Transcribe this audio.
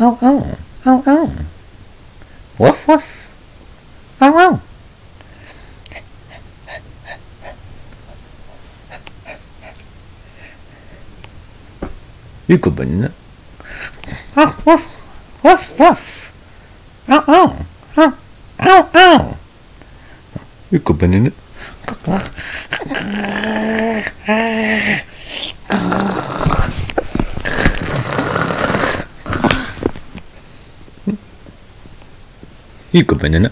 Oh, oh, oh, oh. Woof, woof. Oh, oh. Iku bener. Oh, woof, woof, woof. Oh, oh, oh, いい子バナナ。